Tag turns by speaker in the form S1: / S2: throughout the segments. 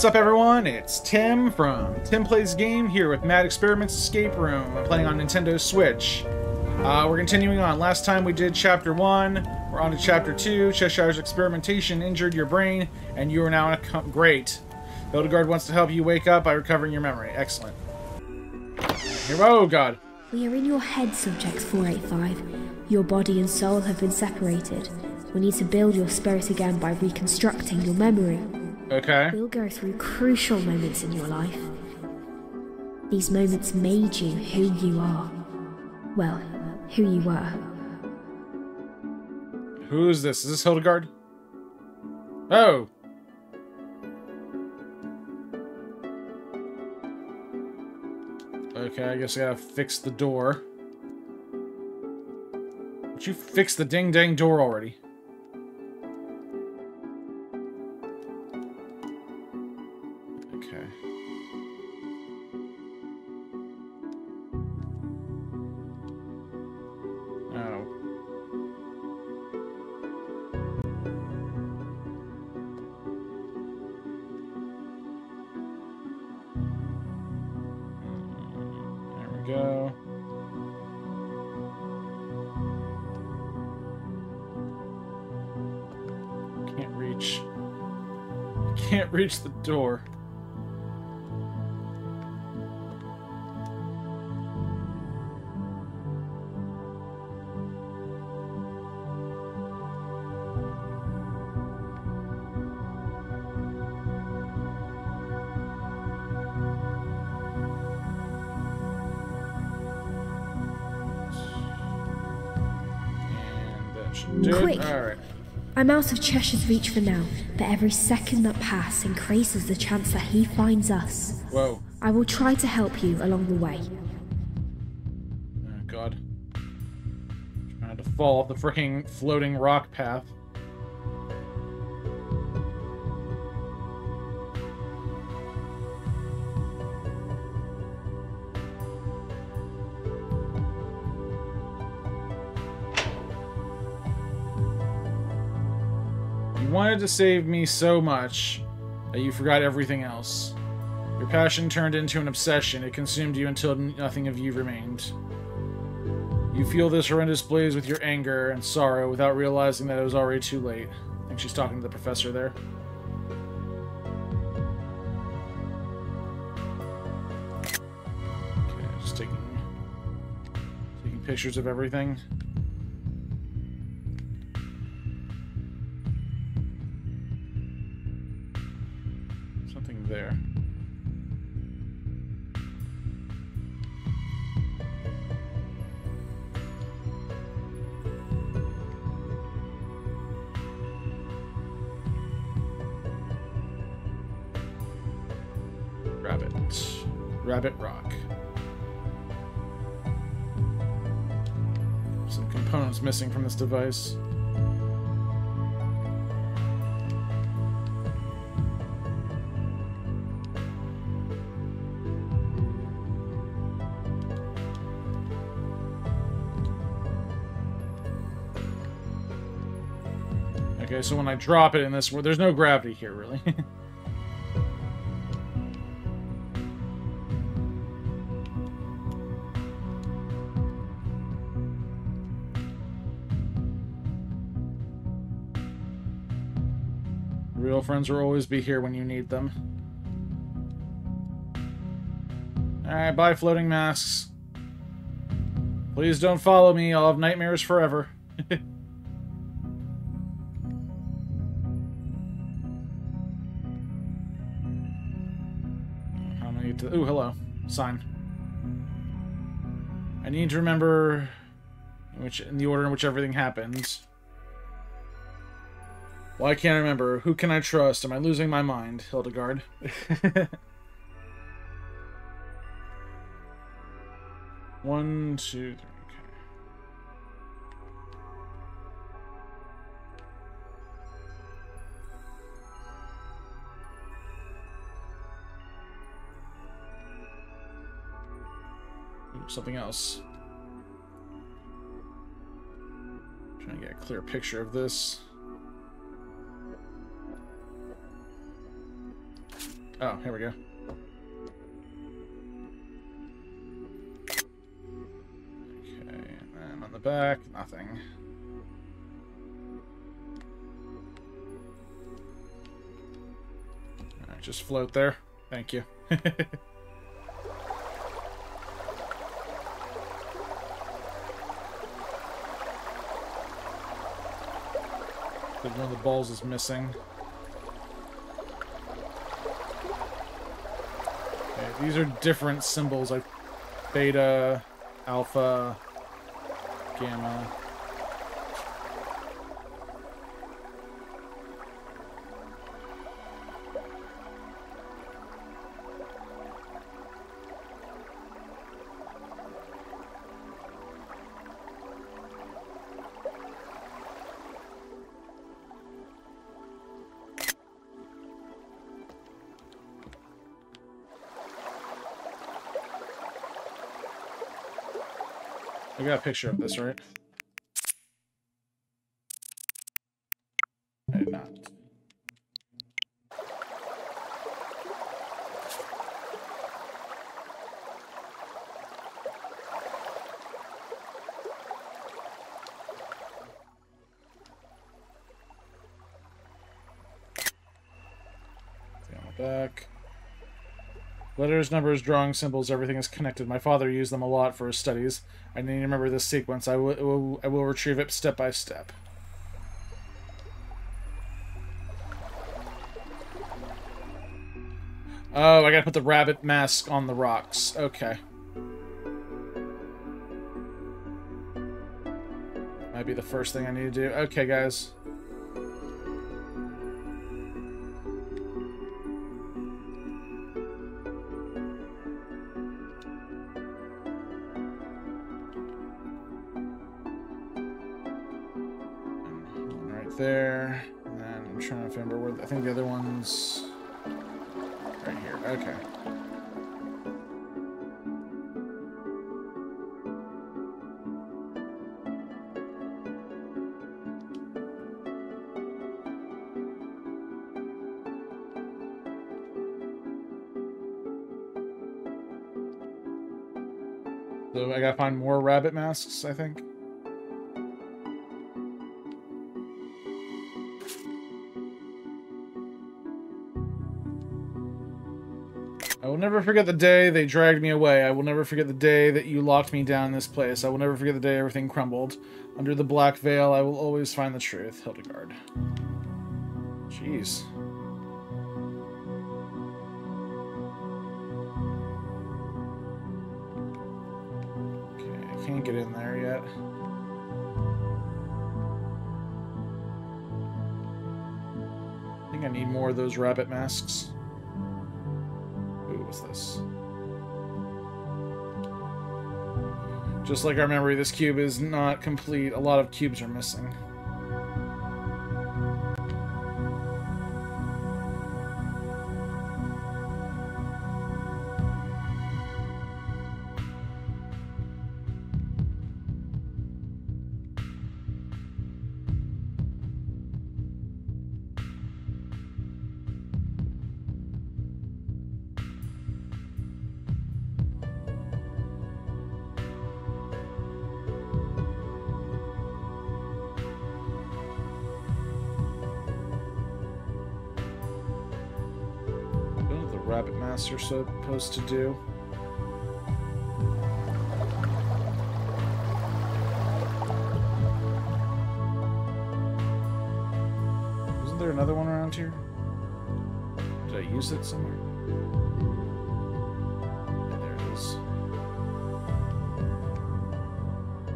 S1: What's up, everyone? It's Tim from Tim Plays Game here with Mad Experiments Escape Room. I'm playing on Nintendo Switch. Uh, we're continuing on. Last time we did Chapter 1. We're on to Chapter 2. Cheshire's experimentation injured your brain, and you are now in a... Great. Hildegarde wants to help you wake up by recovering your memory. Excellent. Here, oh, God.
S2: We are in your head, Subject 485. Your body and soul have been separated. We need to build your spirit again by reconstructing your memory.
S1: Okay.
S2: We'll go through crucial moments in your life. These moments made you who you are. Well, who you were.
S1: Who is this? Is this Hildegarde? Oh. Okay, I guess I gotta fix the door. But you fix the ding-dang door already. Can't reach. Can't reach the door.
S2: I'm out of Cheshire's reach for now, but every second that passes increases the chance that he finds us.
S1: Whoa.
S2: I will try to help you along the way.
S1: Oh god. Trying to fall off the freaking floating rock path. Wanted to save me so much that you forgot everything else. Your passion turned into an obsession. It consumed you until nothing of you remained. You feel this horrendous blaze with your anger and sorrow without realizing that it was already too late. I think she's talking to the professor there. Okay, just taking taking pictures of everything. Rabbit Rock. Some components missing from this device. Okay, so when I drop it in this, there's no gravity here, really. friends will always be here when you need them. Alright, bye, floating masks. Please don't follow me, I'll have nightmares forever. How many to... Ooh, hello. Sign. I need to remember which in the order in which everything happens. Well, I can't I remember. Who can I trust? Am I losing my mind, Hildegarde? One, two, three. Okay. Ooh, something else. Trying to get a clear picture of this. Oh, here we go. Okay, um, and on the back, nothing. Alright, just float there. Thank you. One of the balls is missing. These are different symbols like beta, alpha, gamma. Got a picture of this, right? I did not. On the back. Letters, numbers, drawing, symbols, everything is connected. My father used them a lot for his studies. I need to remember this sequence. I will, I will retrieve it step by step. Oh, I gotta put the rabbit mask on the rocks. Okay. Might be the first thing I need to do. Okay, guys. Masks, I think. I will never forget the day they dragged me away. I will never forget the day that you locked me down in this place. I will never forget the day everything crumbled. Under the black veil, I will always find the truth. Hildegarde. Jeez. Can't get in there yet. I think I need more of those rabbit masks. Ooh, what's this? Just like our memory, this cube is not complete. A lot of cubes are missing. Supposed to do? Isn't there another one around here? Did I use it somewhere? There it is.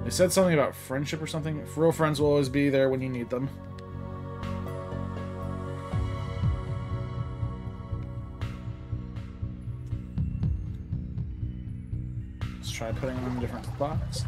S1: They said something about friendship or something. Real friends will always be there when you need them. Spots.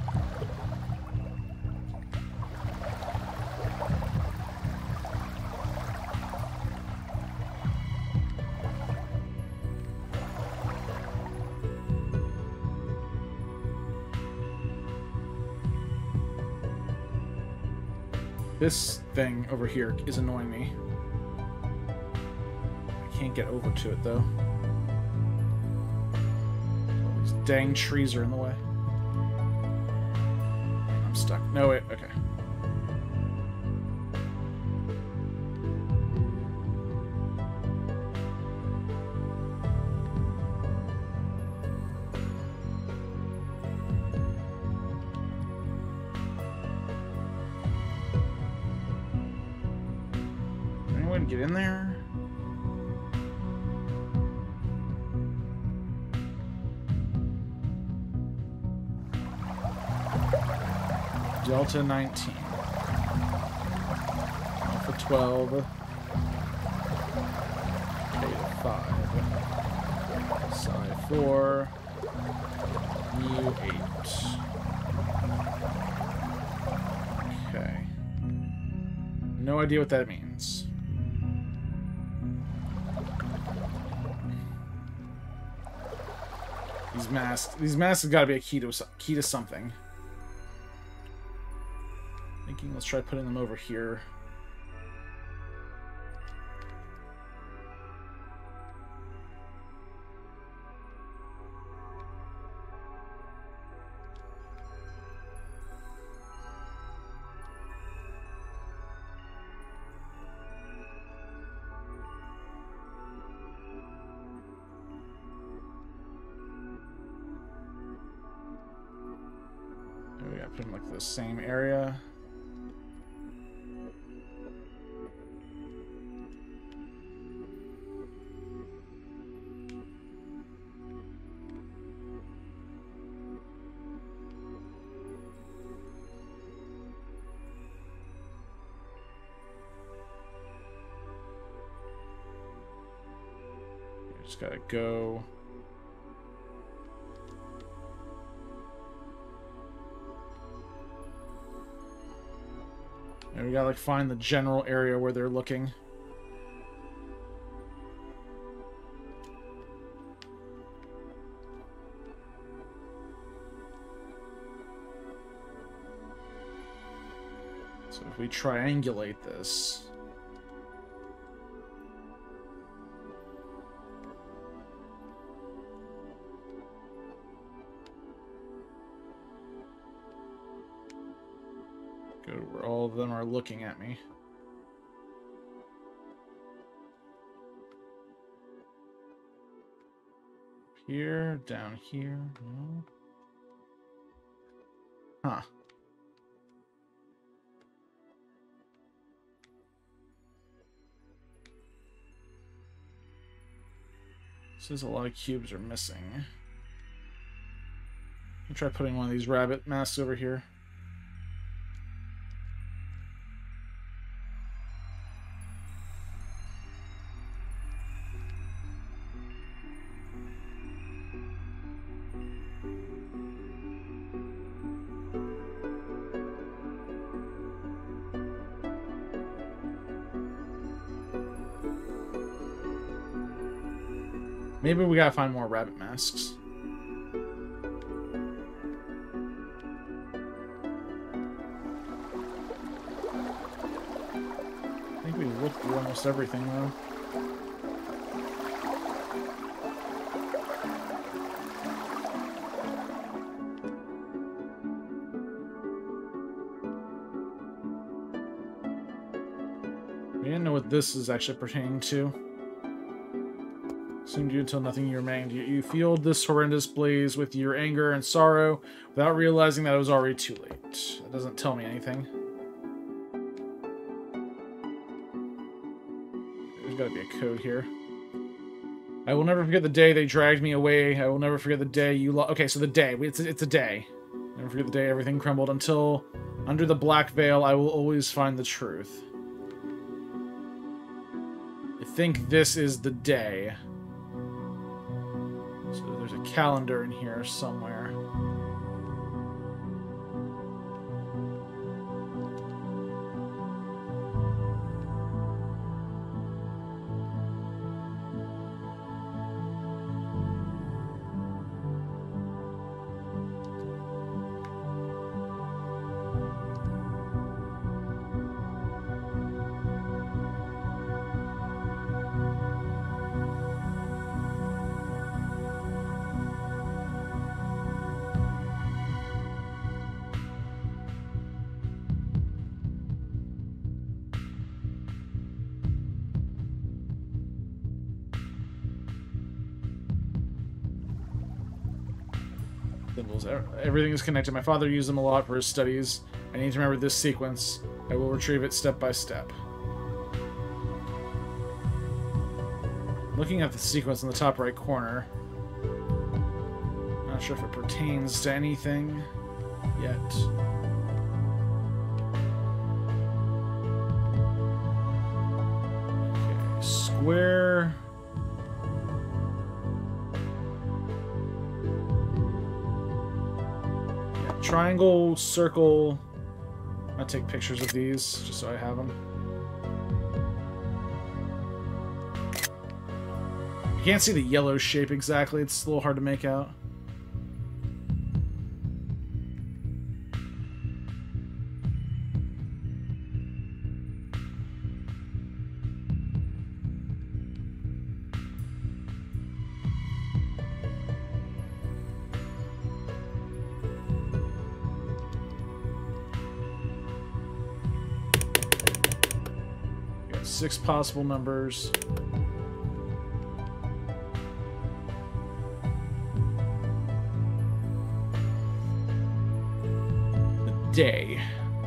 S1: This thing over here is annoying me. I can't get over to it though. These dang trees are in the way. No, wait. Okay. Delta 19. Alpha 12. Beta 5. Psi 4. Mu 8. Okay. No idea what that means. These masks, these masks have got to be a key to key to something. Let's try putting them over here. Put them like the same area. Just gotta go. And we gotta like find the general area where they're looking. So if we triangulate this. Them are looking at me. Here, down here, no. Huh. Says a lot of cubes are missing. I'll try putting one of these rabbit masks over here. Maybe we gotta find more rabbit masks. I think we looked through almost everything though. We didn't know what this is actually pertaining to. Consumed you until nothing remained. You, you fueled this horrendous blaze with your anger and sorrow without realizing that it was already too late. It doesn't tell me anything. There's gotta be a code here. I will never forget the day they dragged me away. I will never forget the day you lost. Okay, so the day. It's a, it's a day. Never forget the day everything crumbled until under the black veil I will always find the truth. I think this is the day. So there's a calendar in here somewhere. Everything is connected. My father used them a lot for his studies. I need to remember this sequence. I will retrieve it step by step. Looking at the sequence in the top right corner. Not sure if it pertains to anything yet. Triangle, circle. I'll take pictures of these just so I have them. You can't see the yellow shape exactly. It's a little hard to make out. Six possible numbers. The day.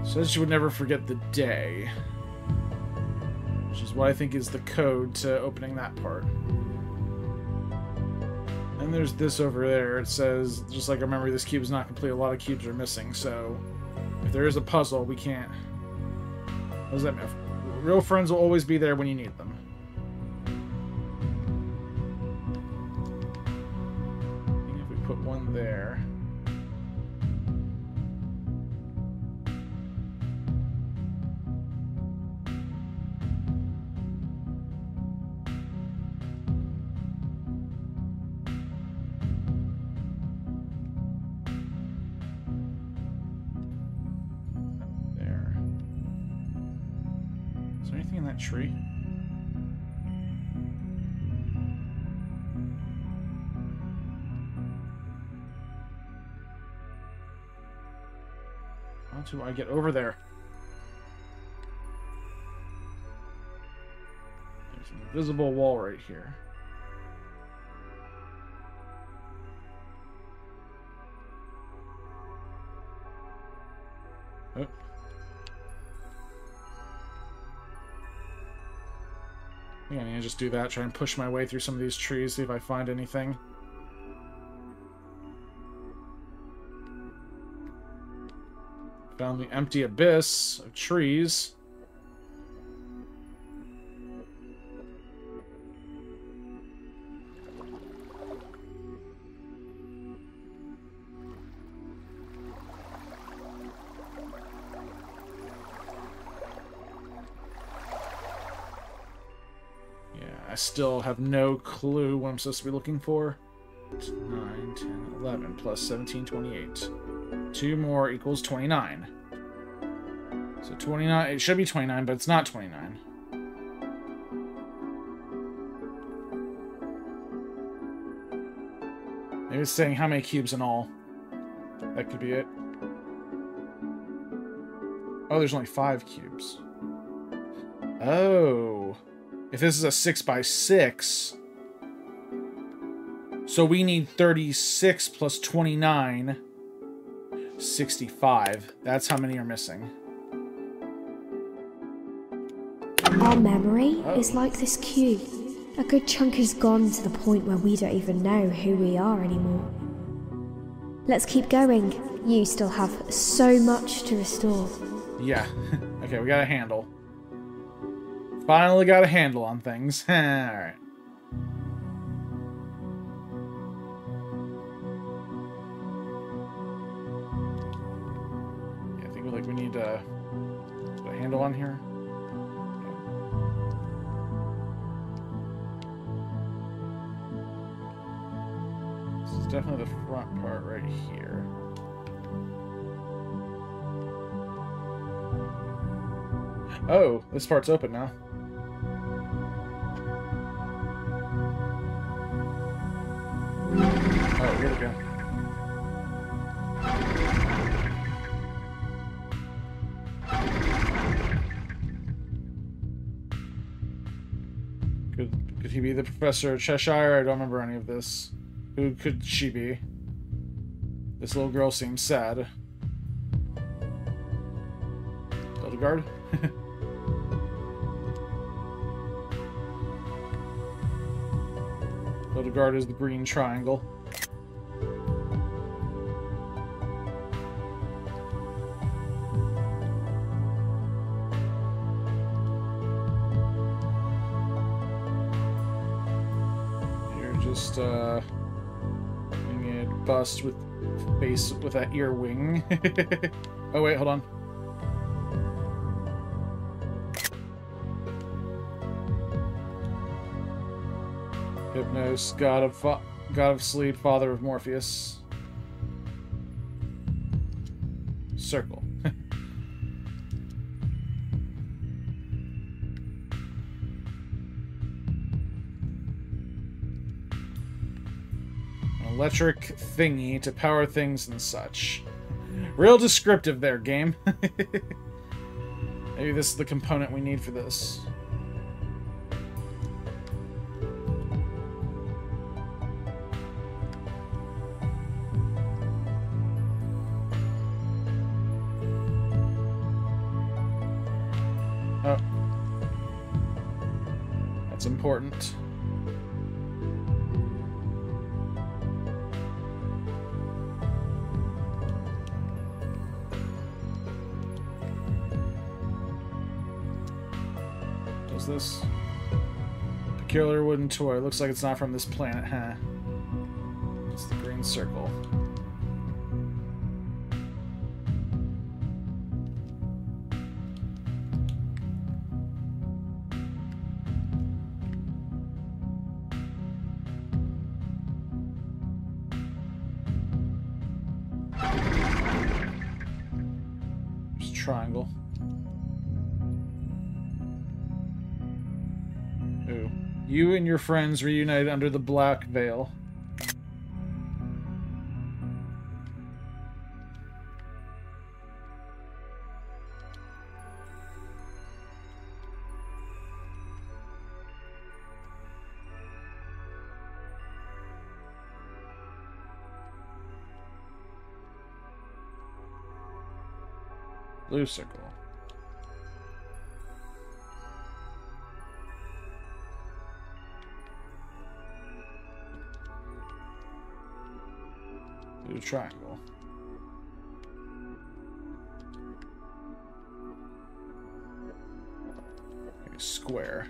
S1: Says she would never forget the day. Which is what I think is the code to opening that part. And there's this over there. It says, just like I remember, this cube is not complete. A lot of cubes are missing, so if there is a puzzle, we can't... What does that mean? Real friends will always be there when you need them. How I get over there? There's an invisible wall right here. Oh. Yeah, I just do that, try and push my way through some of these trees, see if I find anything. Found the empty abyss of trees. Yeah, I still have no clue what I'm supposed to be looking for. 9, 10, 11, plus 17, 28. Two more equals 29. So 29, it should be 29, but it's not 29. Maybe it's saying how many cubes in all. That could be it. Oh, there's only five cubes. Oh. If this is a 6 by 6 so we need 36 plus 29, 65. That's how many are missing.
S2: Our memory is like this cube. A good chunk is gone to the point where we don't even know who we are anymore. Let's keep going. You still have so much to restore.
S1: Yeah. okay, we got a handle. Finally got a handle on things. Alright. Yeah, I think we like we need uh, a handle on here. Definitely the front part right here. Oh, this part's open now. Oh, here we go. Could could he be the professor of Cheshire? I don't remember any of this. Who could she be? This little girl seems sad. Hildegarde? Hildegarde is the green triangle. With face with that ear wing. oh wait, hold on. Hypnos, god of god of sleep, father of Morpheus. Circle. Electric thingy to power things and such. Real descriptive there, game. Maybe this is the component we need for this. Toy. Looks like it's not from this planet, huh? It's the green circle. Friends reunite under the black veil. Blue triangle. Square.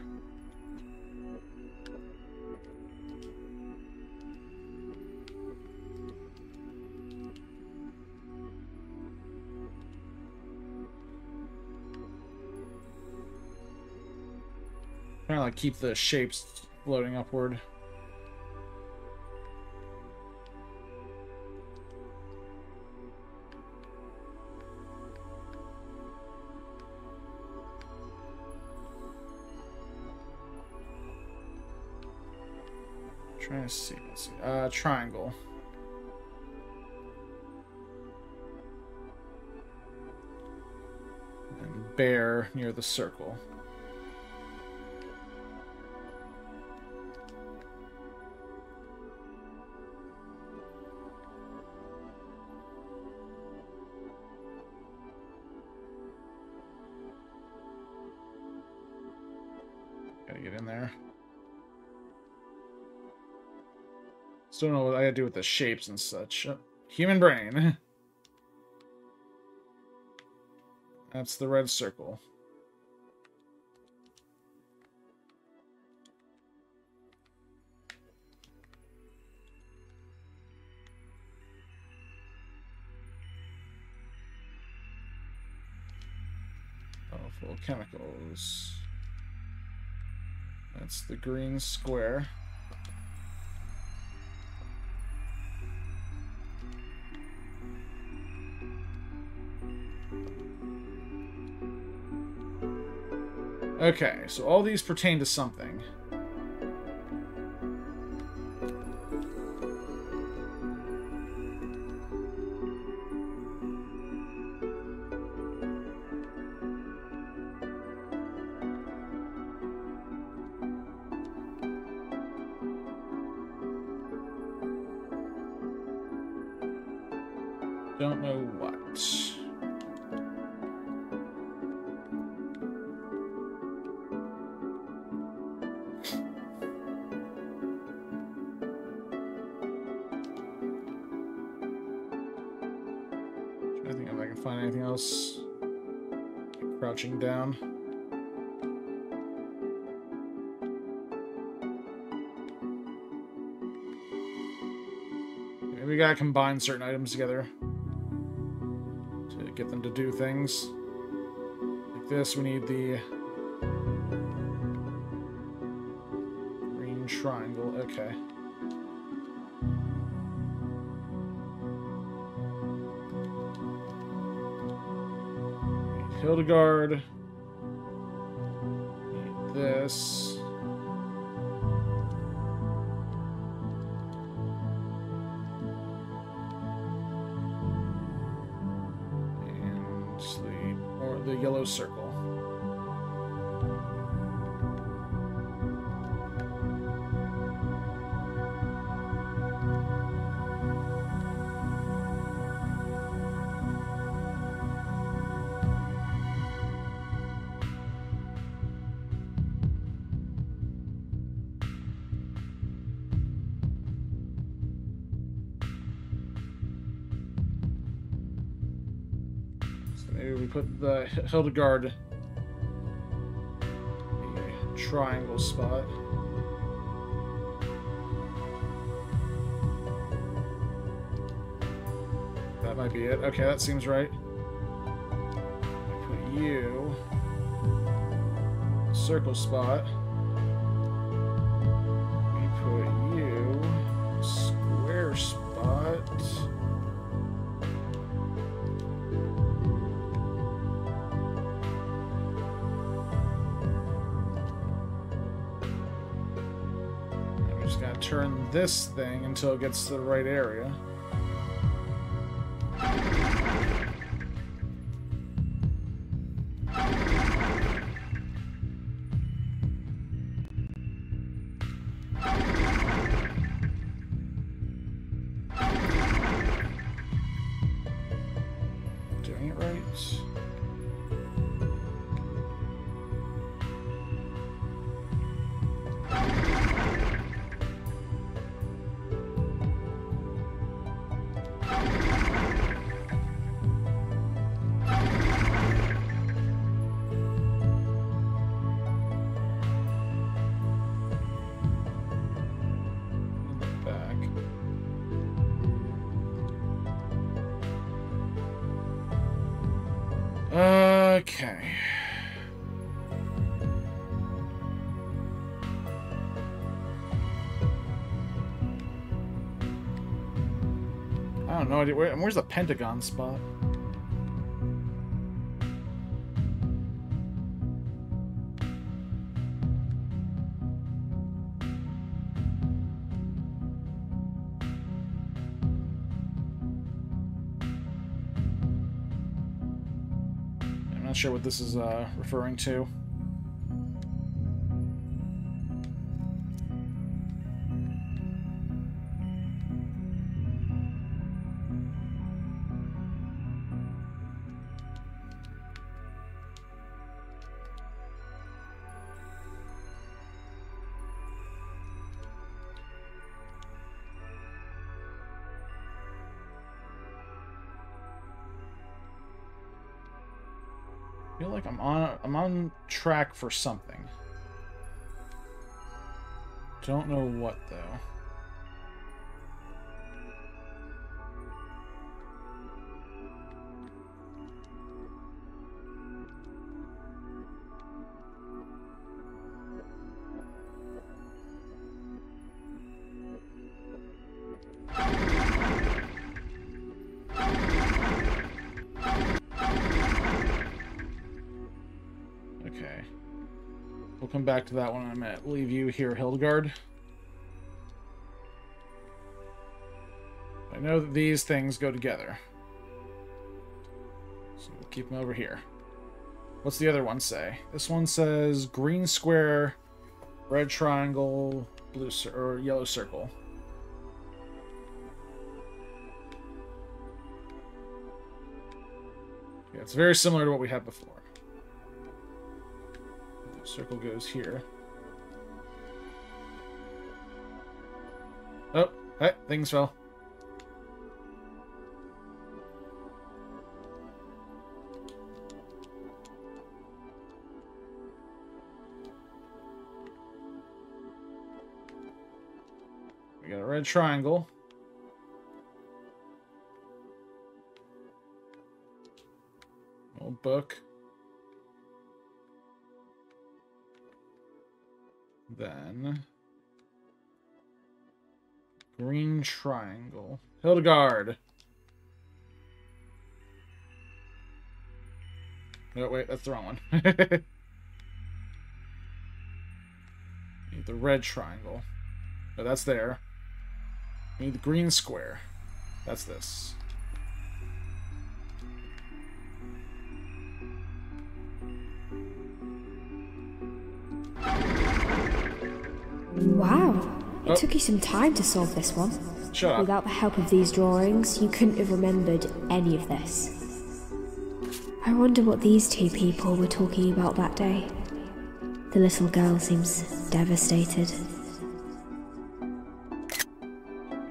S1: Trying to like keep the shapes floating upward. Triangle. And bear near the circle. Still don't know what I gotta do with the shapes and such. Uh, Human brain. That's the red circle. Powerful chemicals. That's the green square. Okay, so all these pertain to something. Gotta combine certain items together to get them to do things. Like this, we need the green triangle. Okay. Hildegarde. This. The Hildegarde triangle spot. That might be it. Okay, that seems right. Put you circle spot. This thing until it gets to the right area. I don't know. Where, where's the Pentagon spot? I'm not sure what this is uh, referring to. Feel like I'm on I'm on track for something. Don't know what though. Back to that one in a minute. Leave you here, Hildegarde. I know that these things go together. So we'll keep them over here. What's the other one say? This one says green square, red triangle, blue or yellow circle. Yeah, it's very similar to what we had before. Circle goes here. Oh, hey, things fell. We got a red triangle. Old book. Then green triangle. Hildegarde. Oh wait, that's the wrong one. Need the red triangle. Oh, that's there. Need the green square. That's this.
S2: It took you some time to solve this one.
S1: Shut up.
S2: Without the help of these drawings, you couldn't have remembered any of this. I wonder what these two people were talking about that day. The little girl seems devastated.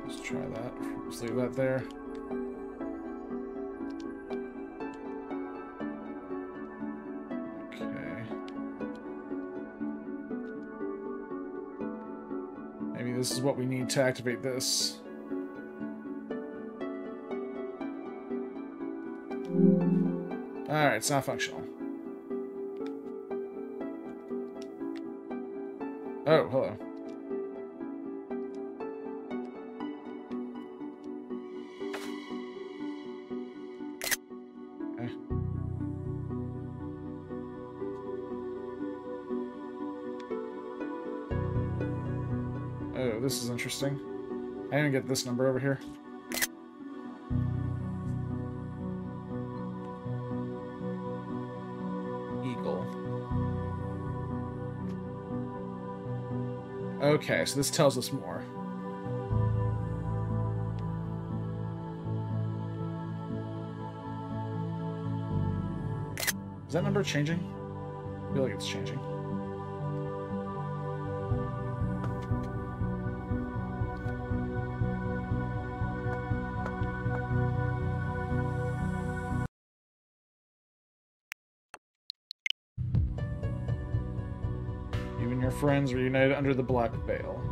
S1: Let's try that. Let's leave that there. We need to activate this. Alright, it's not functional. Oh, hello. Oh, this is interesting. I didn't get this number over here. Eagle. Okay, so this tells us more. Is that number changing? I feel like it's changing. Friends are united under the black veil.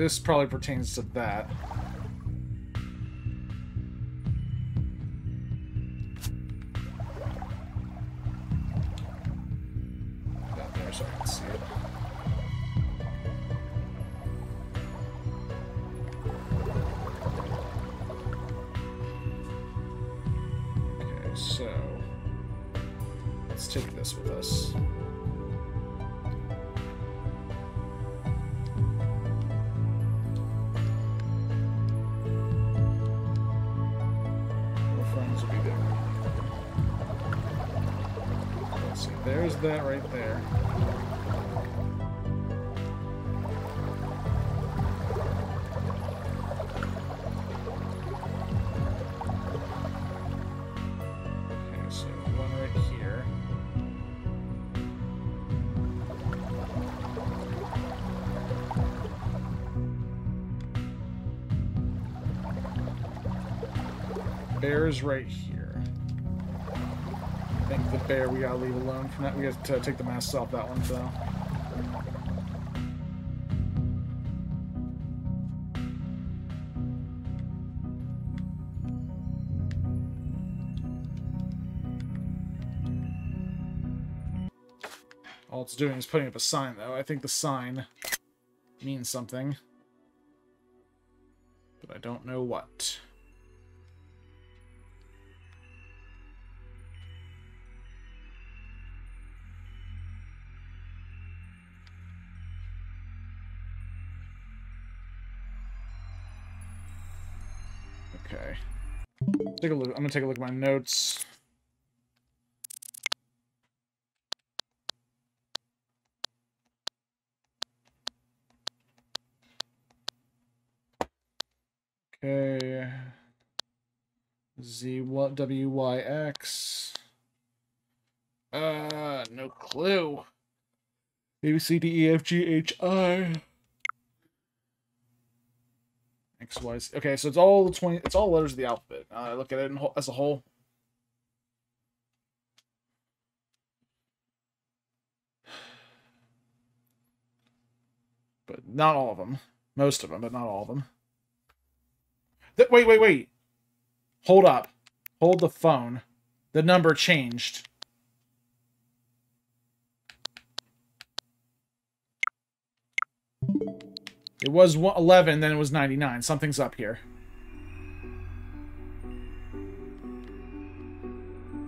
S1: This probably pertains to that. Okay, so let's take this with us. That right there. Okay, so one right here. Bear's right here. Bear we gotta leave alone from that. We have to take the masks off that one though. All it's doing is putting up a sign though. I think the sign means something. But I don't know what. Take a look. I'm gonna take a look at my notes. Okay. Z what W Y X. Uh, no clue. A B C D E F G H I. X Y Z. Okay, so it's all twenty. It's all letters of the alphabet. Uh, I look at it as a whole. But not all of them. Most of them, but not all of them. Th wait, wait, wait. Hold up. Hold the phone. The number changed. It was 11, then it was 99. Something's up here.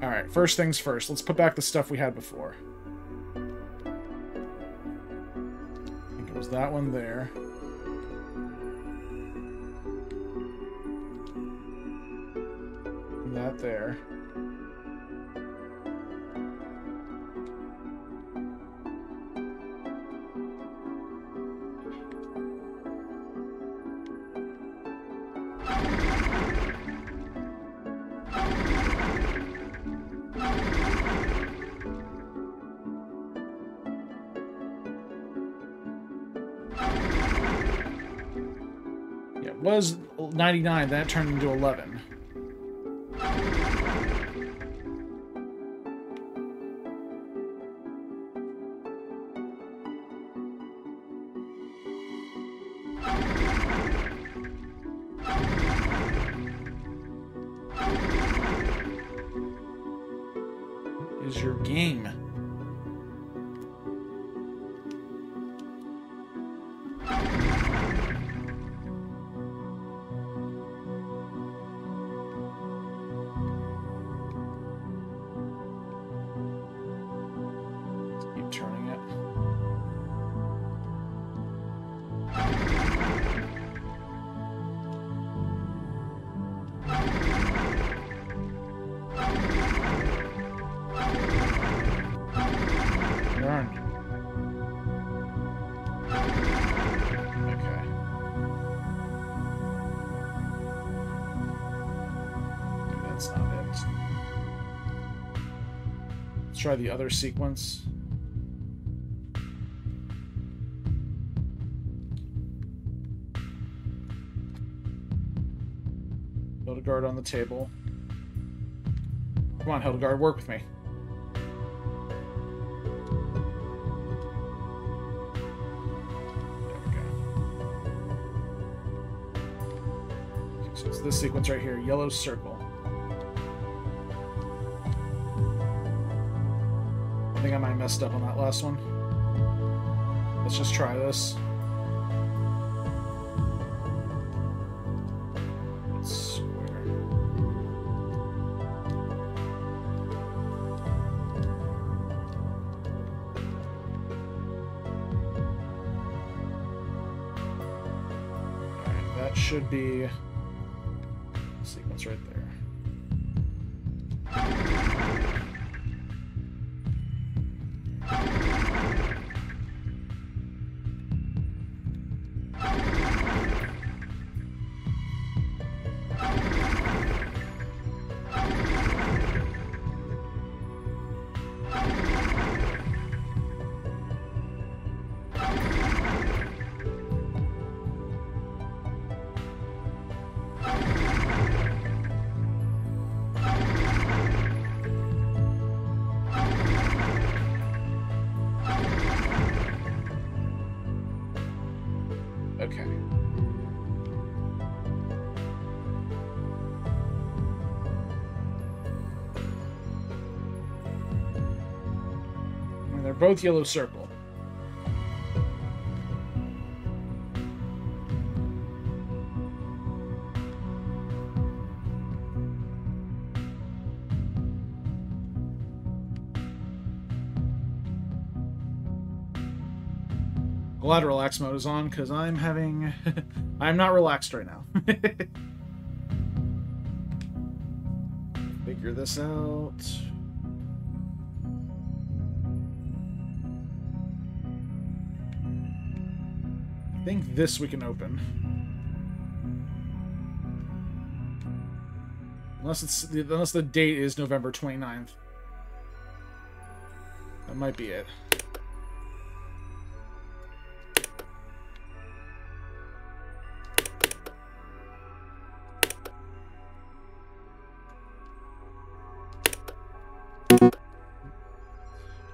S1: Alright, first things first. Let's put back the stuff we had before. I think it was that one there. that there. Was 99, then it turned into 11. Try the other sequence. Hildegarde on the table. Come on, Hildegarde, work with me. There we go. So it's this sequence right here, yellow circle. I think I might have messed up on that last one. Let's just try this. both yellow circle. glad relax mode is on because I'm having. I'm not relaxed right now. Figure this out. I think this we can open. Unless it's unless the date is November 29th. That might be it.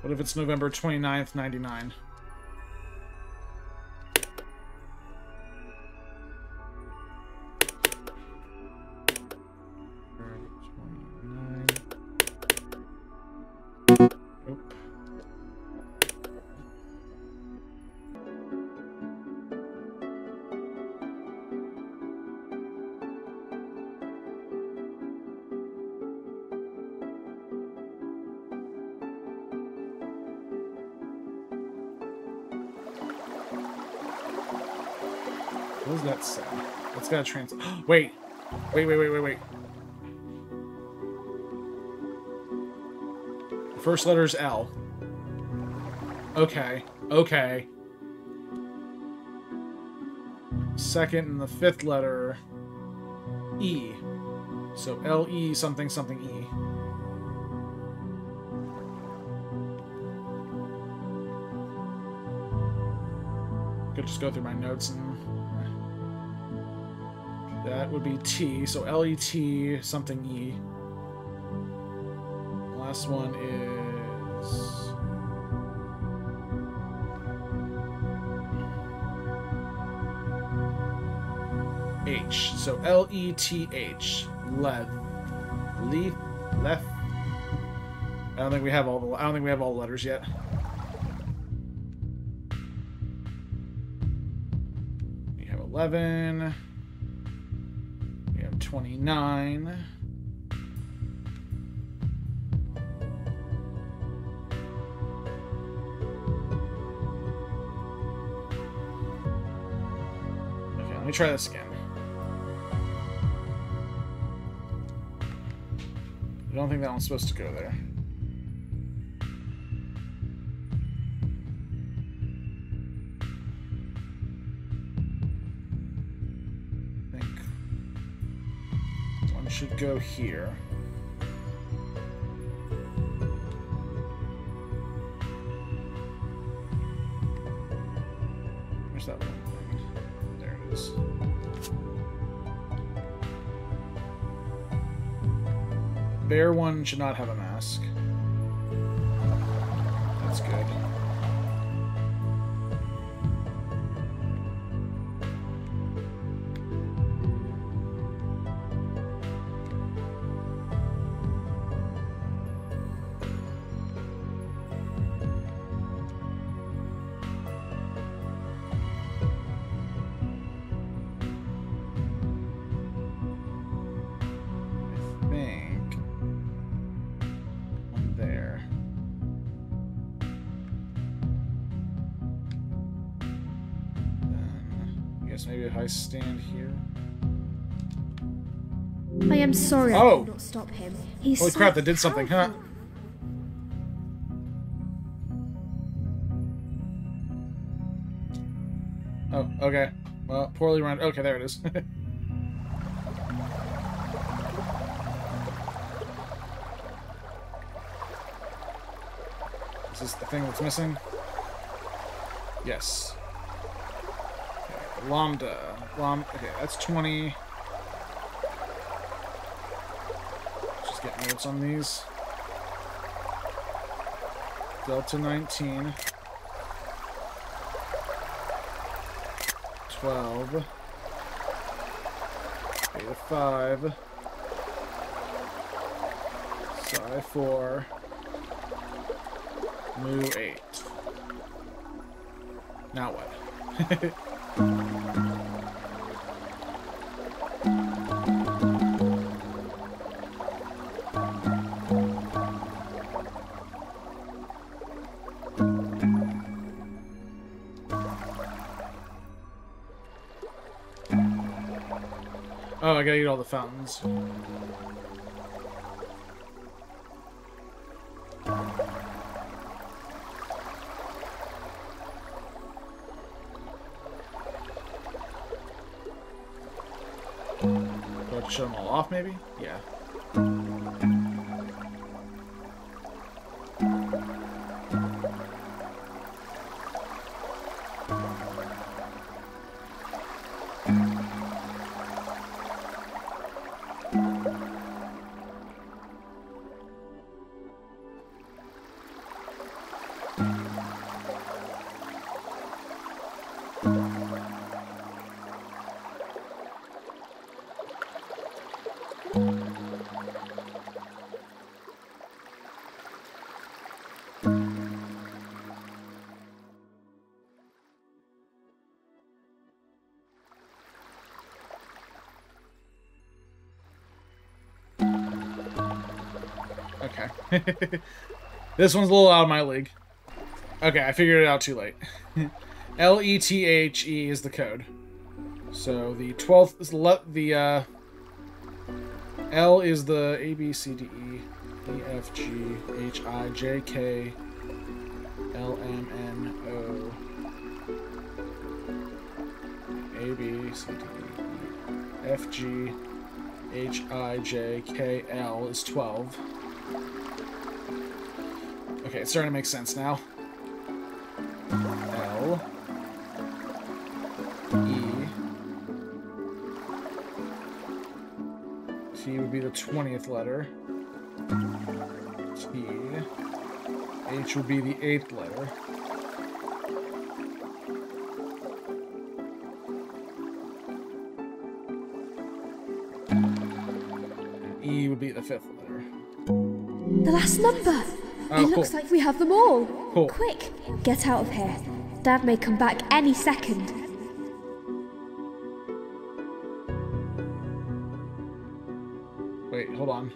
S1: What if it's November 29th, 99? Trans. wait, wait, wait, wait, wait, wait. First letter is L. Okay, okay. Second and the fifth letter E. So L E something something E. Could just go through my notes and that would be T, so L-E-T something E. Last one is... H, so L-E-T-H. Lead. Leaf. Left. I don't think we have all the I don't think we have all the letters yet. We have 11. 29. Okay, let me try this again. I don't think that one's supposed to go there. Go here. Where's that one? There it is. Bear one should not have a mask. Stand here.
S2: I am sorry
S1: oh.
S2: I could not stop him. He's
S1: Holy
S2: so
S1: crap, that did something, huh? Oh, okay. Well, poorly run. Okay, there it is. is this the thing that's missing? Yes. Lambda. Lambda. Okay, that's 20. Just get notes on these. Delta 19. 12. Beta 5. Psi 4. Mu 8. Now what? I gotta eat all the fountains. Do I have to shut them all off, maybe? Yeah. this one's a little out of my league. Okay, I figured it out too late. L E T H E is the code. So the twelfth is the the uh, L is the A B C D E E F G H I J K L M N O A B C D E F G H I J K L is twelve. Okay, it's starting to make sense now. L E T would be the 20th letter. T H would be the 8th letter. E would be the 5th letter.
S2: The last number!
S1: Oh,
S2: it looks like we have them all.
S1: Cool.
S2: Quick, get out of here. Dad may come back any second.
S1: Wait, hold on.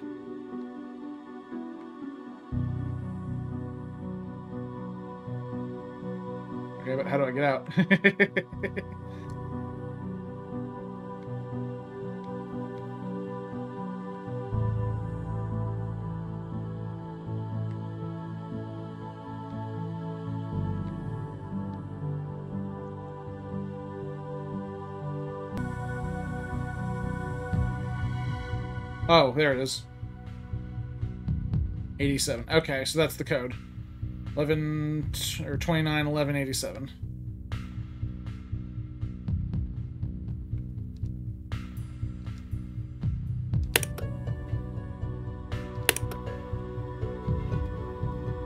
S1: Okay, but how do I get out? oh, there it is. 87. Okay, so that's the code. 11 or 29 11 87.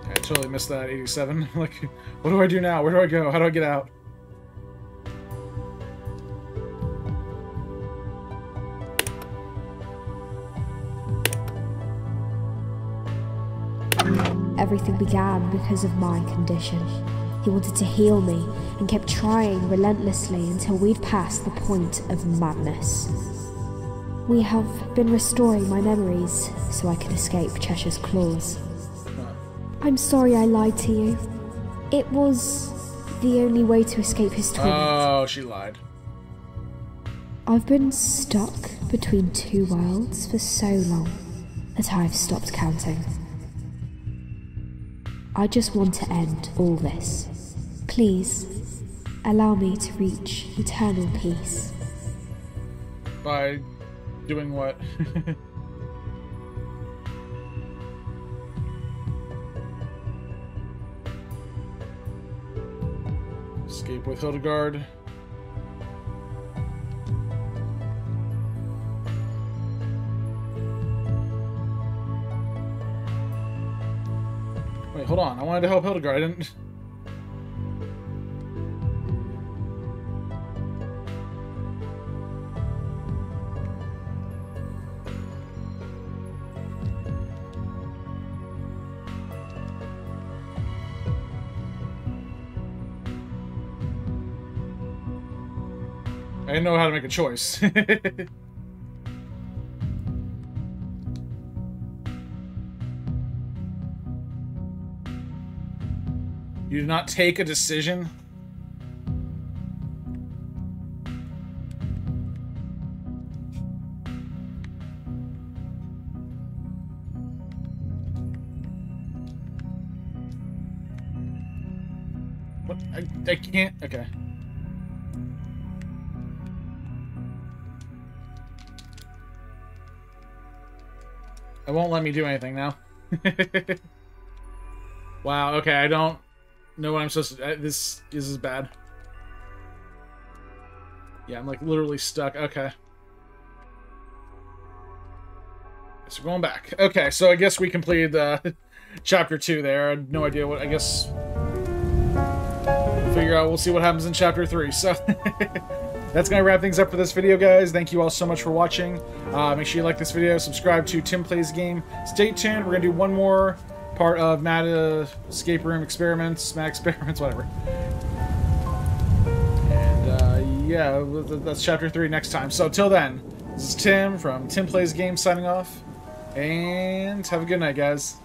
S1: I totally missed that 87. like, what do I do now? Where do I go? How do I get out?
S2: Everything began because of my condition. He wanted to heal me and kept trying relentlessly until we'd passed the point of madness. We have been restoring my memories so I could escape Cheshire's claws. I'm sorry I lied to you. It was the only way to escape his torment.
S1: Oh, she lied.
S2: I've been stuck between two worlds for so long that I've stopped counting. I just want to end all this. Please, allow me to reach eternal peace.
S1: By doing what? Escape with Hildegarde. Hold on. I wanted to help Hildegarde. I didn't. I didn't know how to make a choice. You do not take a decision. What? I, I can't. Okay. It won't let me do anything now. wow, okay, I don't know what I'm supposed to... This, this is bad. Yeah, I'm like literally stuck. Okay. So going back. Okay, so I guess we completed uh, chapter 2 there. I no idea what... I guess... figure out... We'll see what happens in chapter 3. So... That's going to wrap things up for this video, guys. Thank you all so much for watching. Uh, make sure you like this video, subscribe to Tim Plays Game. Stay tuned. We're going to do one more part of Mad uh, Escape Room Experiments, Mad Experiments, whatever. And, uh, yeah, that's chapter 3 next time. So, till then, this is Tim from Tim Plays Games signing off. And have a good night, guys.